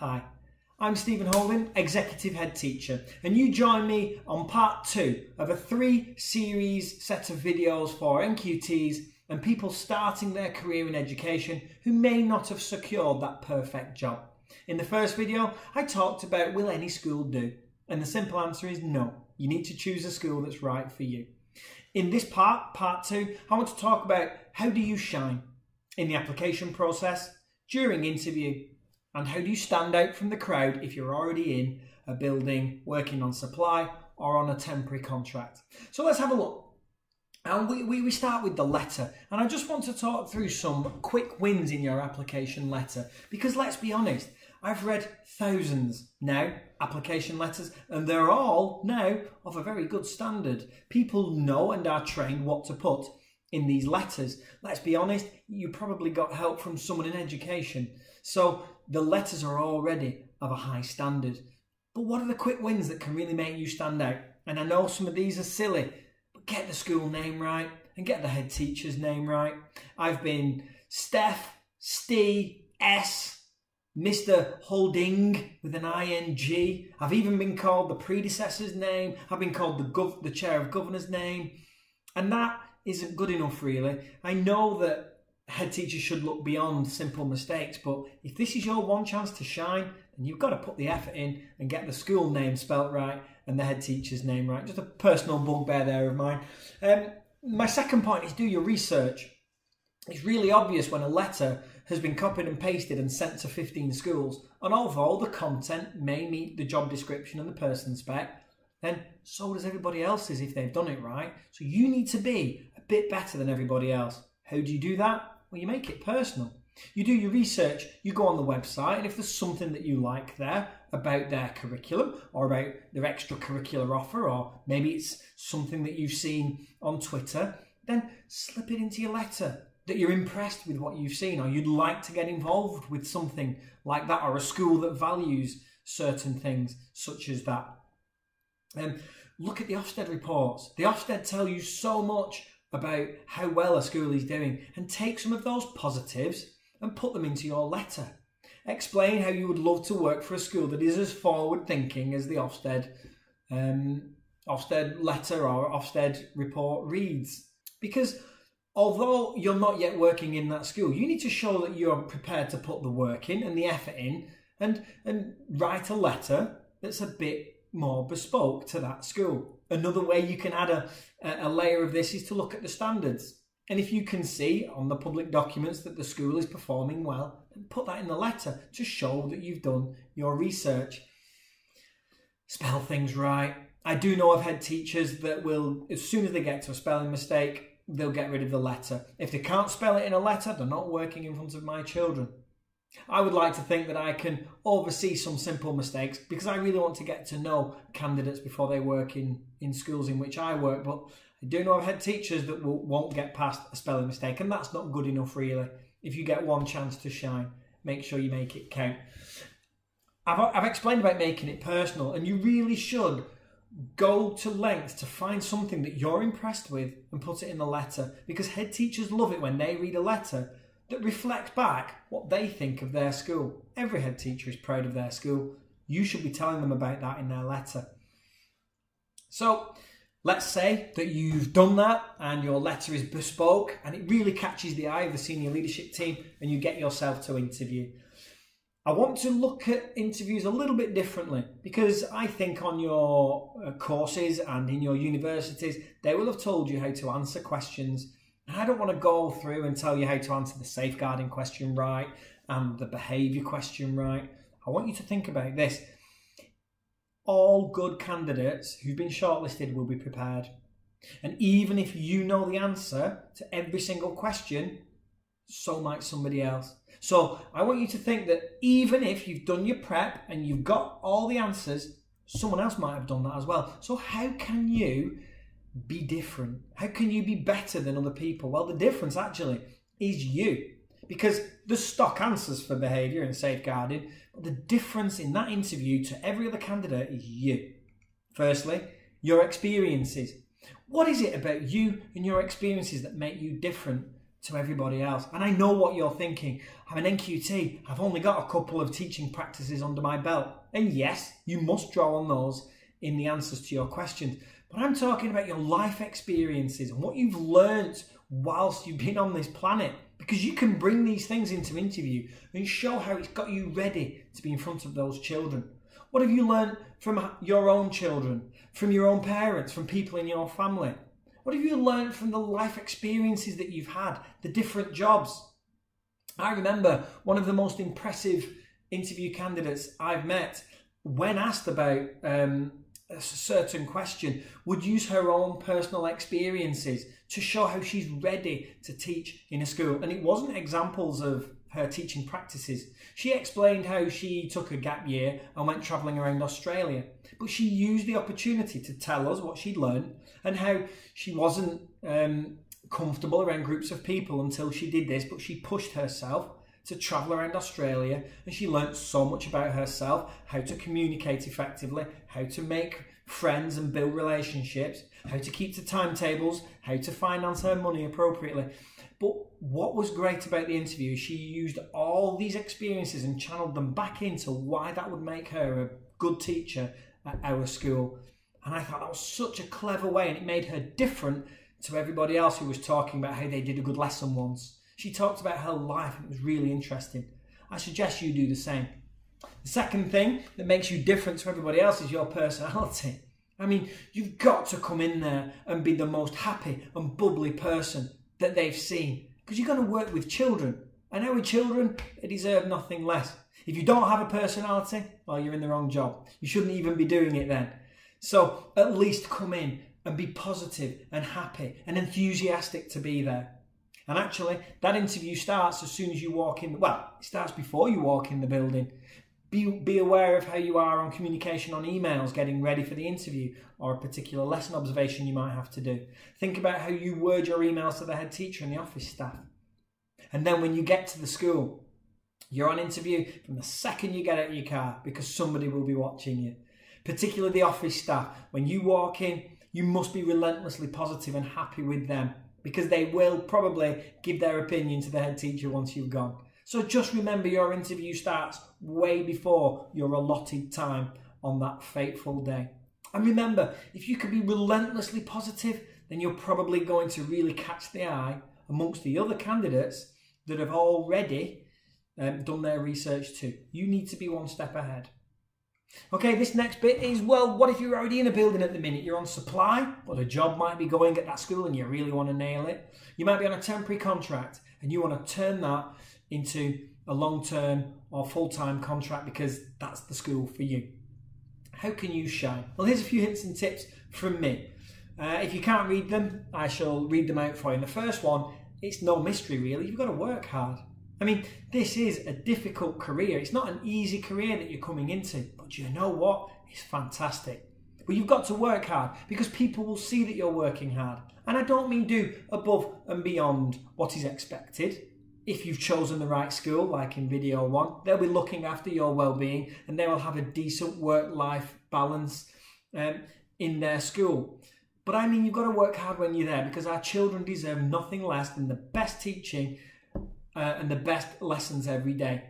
Hi, I'm Stephen Holden, Executive Head Teacher, and you join me on part two of a three series set of videos for NQTs and people starting their career in education who may not have secured that perfect job. In the first video, I talked about will any school do? And the simple answer is no. You need to choose a school that's right for you. In this part, part two, I want to talk about how do you shine in the application process, during interview, and how do you stand out from the crowd if you're already in a building working on supply or on a temporary contract? So let's have a look. And we, we, we start with the letter. And I just want to talk through some quick wins in your application letter. Because let's be honest, I've read thousands now application letters, and they're all now of a very good standard. People know and are trained what to put in these letters. Let's be honest, you probably got help from someone in education. So the letters are already of a high standard. But what are the quick wins that can really make you stand out? And I know some of these are silly, but get the school name right and get the head teacher's name right. I've been Steph, Steve, S, Mr. Holding with an ing. I've even been called the predecessor's name. I've been called the the chair of governor's name, and that isn't good enough, really. I know that head teachers should look beyond simple mistakes. But if this is your one chance to shine, then you've got to put the effort in and get the school name spelt right and the head teacher's name right. Just a personal bugbear there of mine. Um, my second point is do your research. It's really obvious when a letter has been copied and pasted and sent to 15 schools, and although the content may meet the job description and the person spec, then so does everybody else's if they've done it right. So you need to be a bit better than everybody else. How do you do that? Well, you make it personal. You do your research, you go on the website, and if there's something that you like there about their curriculum or about their extracurricular offer, or maybe it's something that you've seen on Twitter, then slip it into your letter that you're impressed with what you've seen, or you'd like to get involved with something like that, or a school that values certain things such as that. And um, look at the Ofsted reports. The Ofsted tell you so much about how well a school is doing and take some of those positives and put them into your letter. Explain how you would love to work for a school that is as forward thinking as the Ofsted um, Ofsted letter or Ofsted report reads. Because although you're not yet working in that school, you need to show that you're prepared to put the work in and the effort in and, and write a letter that's a bit more bespoke to that school. Another way you can add a, a layer of this is to look at the standards. And if you can see on the public documents that the school is performing well, put that in the letter to show that you've done your research. Spell things right. I do know I've had teachers that will, as soon as they get to a spelling mistake, they'll get rid of the letter. If they can't spell it in a letter, they're not working in front of my children. I would like to think that I can oversee some simple mistakes because I really want to get to know candidates before they work in, in schools in which I work. But I do know I've had teachers that will, won't get past a spelling mistake, and that's not good enough, really. If you get one chance to shine, make sure you make it count. I've, I've explained about making it personal, and you really should go to lengths to find something that you're impressed with and put it in the letter because head teachers love it when they read a letter that reflect back what they think of their school. Every head teacher is proud of their school. You should be telling them about that in their letter. So, let's say that you've done that and your letter is bespoke and it really catches the eye of the senior leadership team and you get yourself to interview. I want to look at interviews a little bit differently because I think on your uh, courses and in your universities, they will have told you how to answer questions I don't want to go through and tell you how to answer the safeguarding question right and the behaviour question right. I want you to think about this. All good candidates who've been shortlisted will be prepared. And even if you know the answer to every single question, so might somebody else. So I want you to think that even if you've done your prep and you've got all the answers, someone else might have done that as well. So how can you be different? How can you be better than other people? Well, the difference actually is you. Because the stock answers for behaviour and safeguarding, but the difference in that interview to every other candidate is you. Firstly, your experiences. What is it about you and your experiences that make you different to everybody else. And I know what you're thinking. I'm an NQT. I've only got a couple of teaching practices under my belt. And yes, you must draw on those in the answers to your questions. But I'm talking about your life experiences and what you've learnt whilst you've been on this planet. Because you can bring these things into interview and show how it's got you ready to be in front of those children. What have you learned from your own children, from your own parents, from people in your family? What have you learned from the life experiences that you've had, the different jobs? I remember one of the most impressive interview candidates I've met when asked about um, a certain question would use her own personal experiences to show how she's ready to teach in a school. And it wasn't examples of her teaching practices. She explained how she took a gap year and went travelling around Australia. But she used the opportunity to tell us what she'd learned and how she wasn't um, comfortable around groups of people until she did this, but she pushed herself to travel around Australia and she learnt so much about herself, how to communicate effectively, how to make friends and build relationships, how to keep to timetables, how to finance her money appropriately. But what was great about the interview, she used all these experiences and channeled them back into why that would make her a good teacher at our school. And I thought that was such a clever way, and it made her different to everybody else who was talking about how they did a good lesson once. She talked about her life, and it was really interesting. I suggest you do the same. The second thing that makes you different to everybody else is your personality. I mean, you've got to come in there and be the most happy and bubbly person that they've seen because you're going to work with children. And our children, they deserve nothing less. If you don't have a personality, well, you're in the wrong job. You shouldn't even be doing it then. So at least come in and be positive and happy and enthusiastic to be there. And actually, that interview starts as soon as you walk in. Well, it starts before you walk in the building. Be, be aware of how you are on communication on emails, getting ready for the interview, or a particular lesson observation you might have to do. Think about how you word your emails to the head teacher and the office staff. And then when you get to the school, you're on interview from the second you get out of your car because somebody will be watching you. Particularly the office staff. When you walk in, you must be relentlessly positive and happy with them because they will probably give their opinion to the head teacher once you've gone. So just remember your interview starts way before your allotted time on that fateful day. And remember, if you can be relentlessly positive, then you're probably going to really catch the eye amongst the other candidates that have already um, done their research too. You need to be one step ahead. Okay, this next bit is well, what if you're already in a building at the minute? You're on supply, but a job might be going at that school and you really want to nail it. You might be on a temporary contract and you want to turn that into a long term or full time contract because that's the school for you. How can you shine? Well, here's a few hints and tips from me. Uh, if you can't read them, I shall read them out for you. And the first one, it's no mystery really, you've got to work hard. I mean, this is a difficult career. It's not an easy career that you're coming into, but you know what? It's fantastic. But you've got to work hard because people will see that you're working hard. And I don't mean do above and beyond what is expected if you've chosen the right school, like in video one, they'll be looking after your well-being and they will have a decent work-life balance um, in their school. But I mean, you've got to work hard when you're there because our children deserve nothing less than the best teaching uh, and the best lessons every day.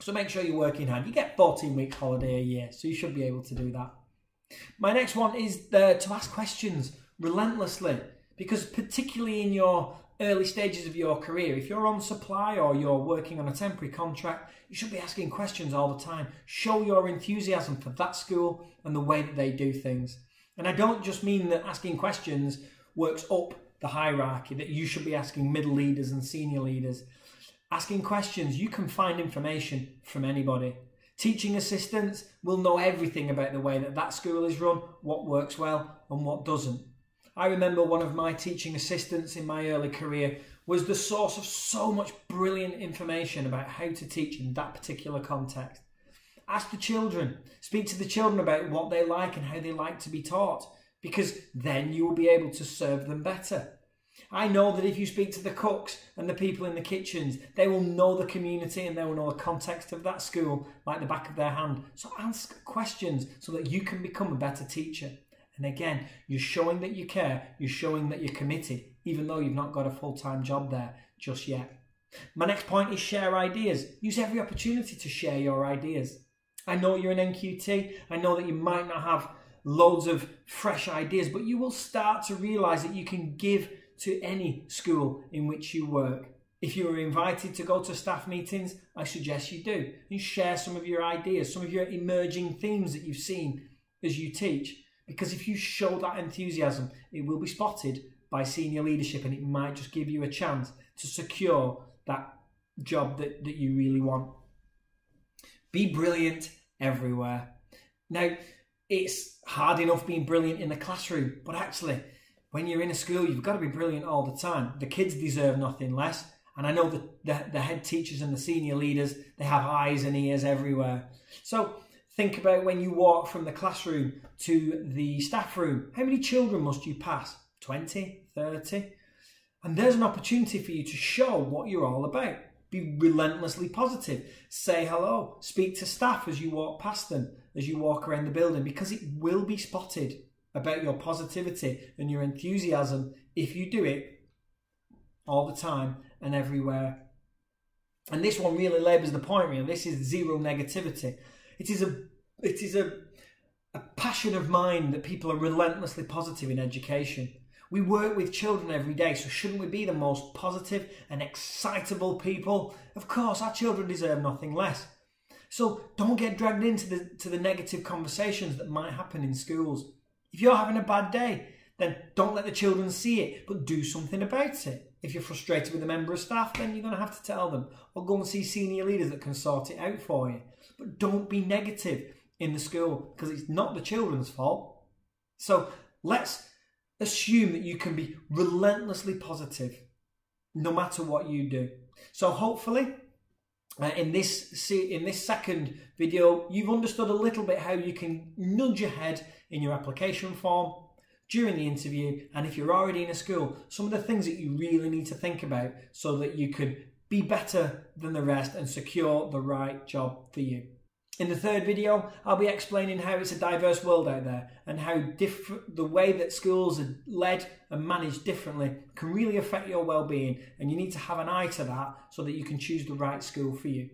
So make sure you're working hard. You get 14 weeks holiday a year, so you should be able to do that. My next one is the, to ask questions relentlessly because particularly in your early stages of your career, if you're on supply or you're working on a temporary contract, you should be asking questions all the time. Show your enthusiasm for that school and the way that they do things. And I don't just mean that asking questions works up the hierarchy, that you should be asking middle leaders and senior leaders. Asking questions, you can find information from anybody. Teaching assistants will know everything about the way that that school is run, what works well and what doesn't. I remember one of my teaching assistants in my early career was the source of so much brilliant information about how to teach in that particular context. Ask the children, speak to the children about what they like and how they like to be taught, because then you will be able to serve them better. I know that if you speak to the cooks and the people in the kitchens, they will know the community and they will know the context of that school like the back of their hand. So ask questions so that you can become a better teacher. And again, you're showing that you care, you're showing that you're committed, even though you've not got a full time job there just yet. My next point is share ideas. Use every opportunity to share your ideas. I know you're an NQT, I know that you might not have loads of fresh ideas, but you will start to realize that you can give to any school in which you work. If you are invited to go to staff meetings, I suggest you do and share some of your ideas, some of your emerging themes that you've seen as you teach. Because if you show that enthusiasm, it will be spotted by senior leadership and it might just give you a chance to secure that job that, that you really want. Be brilliant everywhere. Now, it's hard enough being brilliant in the classroom, but actually, when you're in a school, you've got to be brilliant all the time. The kids deserve nothing less. And I know that the, the head teachers and the senior leaders, they have eyes and ears everywhere. So think about when you walk from the classroom to the staff room. How many children must you pass? 20, 30? And there's an opportunity for you to show what you're all about. Be relentlessly positive. Say hello. Speak to staff as you walk past them, as you walk around the building, because it will be spotted about your positivity and your enthusiasm if you do it all the time and everywhere. And this one really labours the point, really. This is zero negativity. It is a it is a a passion of mine that people are relentlessly positive in education. We work with children every day, so shouldn't we be the most positive and excitable people? Of course, our children deserve nothing less. So don't get dragged into the to the negative conversations that might happen in schools. If you're having a bad day, then don't let the children see it, but do something about it. If you're frustrated with a member of staff, then you're going to have to tell them or go and see senior leaders that can sort it out for you. But don't be negative in the school because it's not the children's fault. So let's assume that you can be relentlessly positive no matter what you do. So hopefully uh, in this in this second video you've understood a little bit how you can nudge ahead in your application form during the interview and if you're already in a school some of the things that you really need to think about so that you can be better than the rest and secure the right job for you. In the third video, I'll be explaining how it's a diverse world out there and how the way that schools are led and managed differently can really affect your well-being and you need to have an eye to that so that you can choose the right school for you.